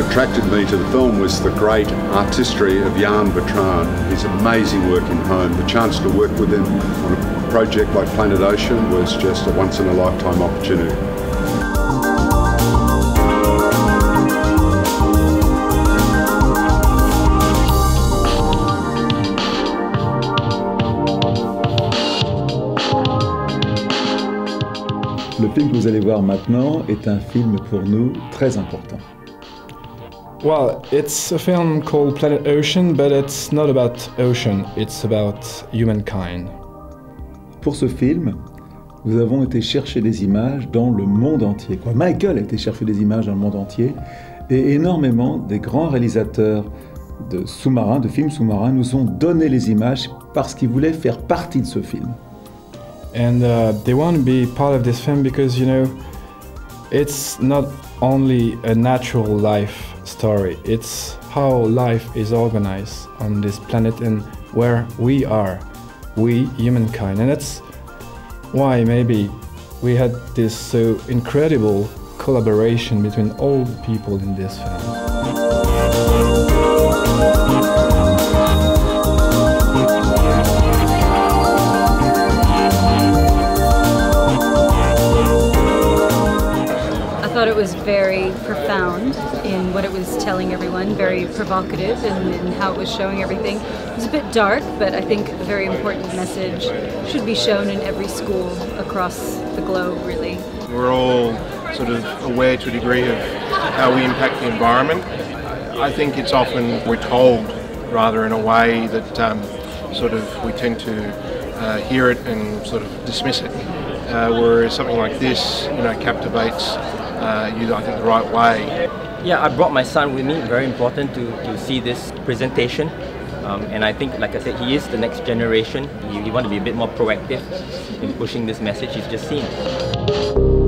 attracted me to the film was the great artistry of Yann Bertrand, his amazing work in home. The chance to work with him on a project like Planet Ocean was just a once in a lifetime opportunity. Le film que vous allez voir maintenant est un film pour nous très important. Well, it's a film called Planet Ocean, but it's not about ocean, it's about humankind. Pour ce film, nous avons été chercher des images dans le monde entier. Quoi. Michael a été chercher des images dans le monde entier et énormément des grands réalisateurs de sous-marins, de films sous-marins, nous ont donné les images parce qu'ils voulaient faire partie de ce film. And uh, they want to be part of this film because, you know, it's not only a natural life story, it's how life is organized on this planet and where we are, we humankind. And that's why maybe we had this so incredible collaboration between all the people in this film. Thought it was very profound in what it was telling everyone, very provocative in, in how it was showing everything. It was a bit dark, but I think a very important message should be shown in every school across the globe, really. We're all sort of aware to a degree of how we impact the environment. I think it's often we're told rather in a way that um, sort of we tend to uh, hear it and sort of dismiss it. Uh, whereas something like this, you know, captivates uh, you, I think, the right way. Yeah, I brought my son with me. Very important to, to see this presentation. Um, and I think, like I said, he is the next generation. You, you want to be a bit more proactive in pushing this message he's just seen.